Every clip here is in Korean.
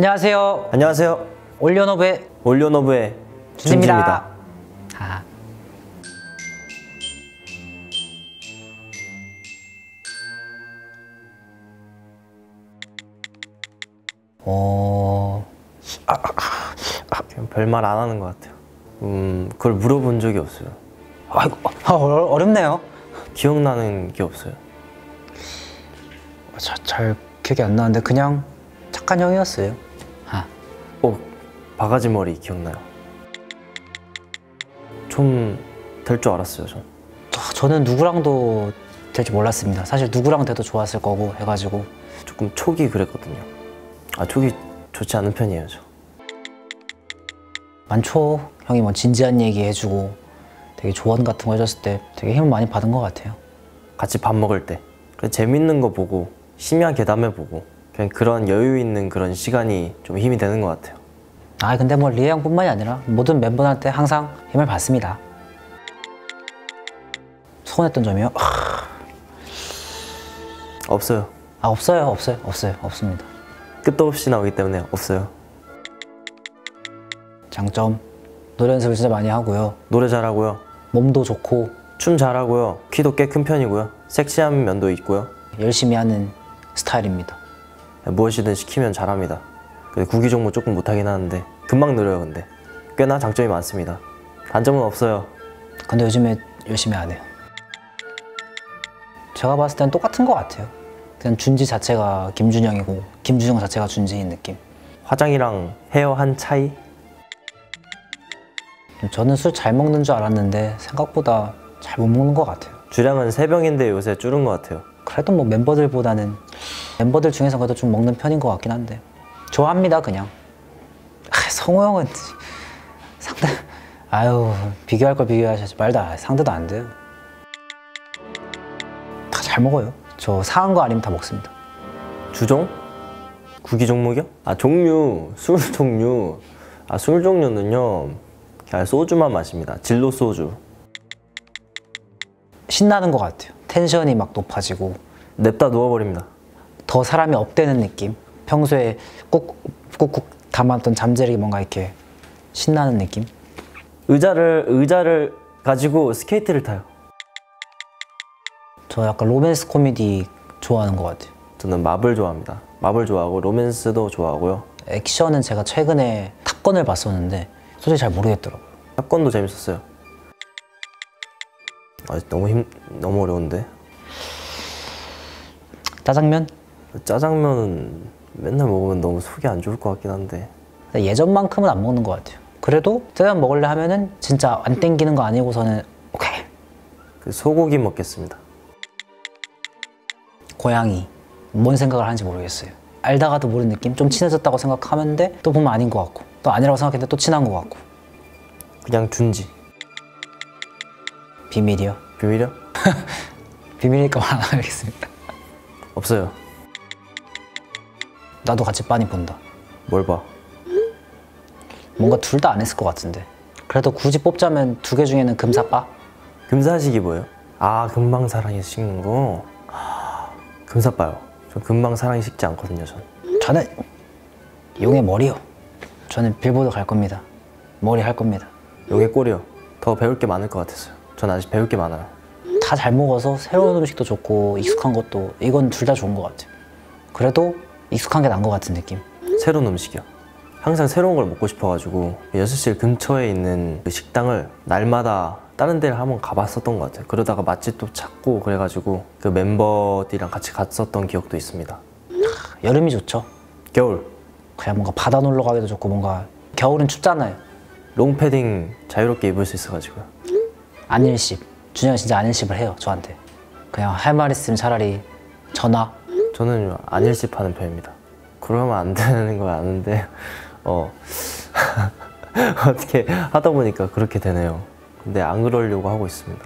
안녕하세요. 안녕하세요. 올리오노브의 올리오노브의 준입니다. 준지입니다. 아. 오, 그냥 별말 안 하는 것 같아요. 음, 그걸 물어본 적이 없어요. 아이고, 아, 어려, 어렵네요. 기억나는 게 없어요. 잘, 잘 기억이 안 나는데 그냥 착한 형이었어요. 아, 어, 바가지 머리 기억나요? 좀 될 줄 알았어요, 전. 저- 저는 누구랑도 될지 몰랐습니다. 사실 누구랑 돼도 좋았을 거고 해가지고 조금 촉이 그랬거든요. 아, 촉이 좋지 않은 편이에요, 저. 많죠. 형이 뭐 진지한 얘기 해주고 되게 조언 같은 거 해줬을 때 되게 힘을 많이 받은 것 같아요. 같이 밥 먹을 때. 그냥 재밌는 거 보고, 심야 괴담해 보고, 그냥 그런 여유 있는 그런 시간이 좀 힘이 되는 것 같아요. 아 근데 뭐 리에 형뿐만이 아니라 모든 멤버한테 항상 힘을 받습니다. 서운했던 점이요? 없어요. 아 없어요 없어요 없어요 없습니다. 끝도 없이 나오기 때문에 없어요. 장점 노래 연습을 진짜 많이 하고요. 노래 잘하고요. 몸도 좋고 춤 잘하고요. 키도 꽤 큰 편이고요. 섹시한 면도 있고요. 열심히 하는 스타일입니다. 무엇이든 시키면 잘합니다. 구기 종목 조금 못하긴 하는데 금방 늘어요. 근데 꽤나 장점이 많습니다. 단점은 없어요. 근데 요즘에 열심히 안 해요. 제가 봤을 땐 똑같은 것 같아요. 그냥 준지 자체가 김준영이고 김준영 자체가 준지인 느낌. 화장이랑 헤어 한 차이? 저는 술 잘 먹는 줄 알았는데 생각보다 잘 못 먹는 것 같아요. 주량은 세 병인데 요새 줄은 것 같아요. 그래도 뭐 멤버들보다는 멤버들 중에서 그래도 좀 먹는 편인 것 같긴 한데 좋아합니다 그냥. 아, 성호 형은 상대 아유 비교할 걸 비교하셔야지 말도 안- 상대도 안 돼요. 다 잘 먹어요. 저 사한 거 아니면 다 먹습니다. 주종? 구기 종목이요? 아 종류, 술 종류. 아 술 종류는요. 그냥 소주만 마십니다. 진로 소주. 신나는 것 같아요. 텐션이 막 높아지고 냅다 누워버립니다. 더 사람이 up되는 느낌. 평소에 꾹 꾹꾹 담았던 잠재력이 뭔가 이렇게 신나는 느낌. 의자를 의자를 가지고 스케이트를 타요. 저 약간 로맨스 코미디 좋아하는 것 같아요. 저는 마블 좋아합니다. 마블 좋아하고 로맨스도 좋아하고요. 액션은 제가 최근에 탑건을 봤었는데 솔직히 잘 모르겠더라고요. 사건도 재밌었어요. 아 너무 힘 너무 어려운데 짜장면? 짜장면은 맨날 먹으면 너무 속이 안 좋을 것 같긴 한데 예전만큼은 안 먹는 것 같아요. 그래도 짜장면 먹을래 하면은 진짜 안 땡기는 거 아니고서는 오케이. 그 소고기 먹겠습니다. 고양이. 뭔 생각을 하는지 모르겠어요. 알다가도 모르는 느낌? 좀 친해졌다고 생각하는데 또 보면 아닌 것 같고 또 아니라고 생각했는데 또 친한 것 같고 그냥 준지 비밀이요. 비밀이요? 비밀이니까 말 안 하겠습니다. 없어요. 나도 같이 빤히 본다. 뭘 봐? 뭔가 둘 다 안 했을 것 같은데. 그래도 굳이 뽑자면 두 개 중에는 금사 빠? 금사식이 뭐예요? 아 금방 사랑이 식는 거. 아, 금사 빠요. 전 금방 사랑이 식지 않거든요. 전. 저는 용의 머리요. 저는 빌보드 갈 겁니다. 머리 할 겁니다. 요게 꼴이요. 더 배울 게 많을 것 같았어요. 전 아직 배울 게 많아요. 다 잘 먹어서 새로운 음식도 좋고 익숙한 것도 이건 둘 다 좋은 것 같아요. 그래도 익숙한 게 나은 것 같은 느낌. 새로운 음식이요. 항상 새로운 걸 먹고 싶어가지고 여수실 근처에 있는 그 식당을 날마다 다른 데를 한번 가봤었던 것 같아요. 그러다가 맛집도 찾고 그래가지고 그 멤버들이랑 같이 갔었던 기억도 있습니다. 여름이 좋죠. 겨울 그냥 뭔가 바다 놀러 가기도 좋고 뭔가 겨울은 춥잖아요. 롱패딩 자유롭게 입을 수 있어가지고요. 안일십. 준영이 진짜 안일십을 해요 저한테. 그냥 할 말 있으면 차라리 전화. 저는 안일십 하는 편입니다. 그러면 안 되는 걸 아는데 어 어떻게 하다 보니까 그렇게 되네요. 근데 안 그러려고 하고 있습니다.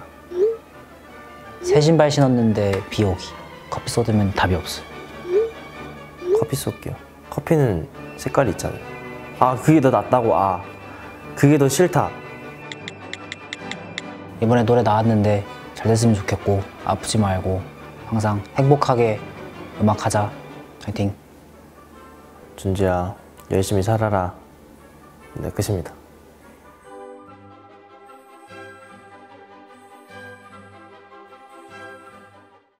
새 신발 신었는데 비 오기. 커피 쏟으면 답이 없어요. 커피 쏠게요. 커피는 색깔이 있잖아요. 아 그게 더 낫다고 아 그게 더 싫다. 이번에 노래 나왔는데 잘 됐으면 좋겠고 아프지 말고 항상 행복하게 음악하자. 파이팅. 준지야 열심히 살아라. 네, 끝입니다.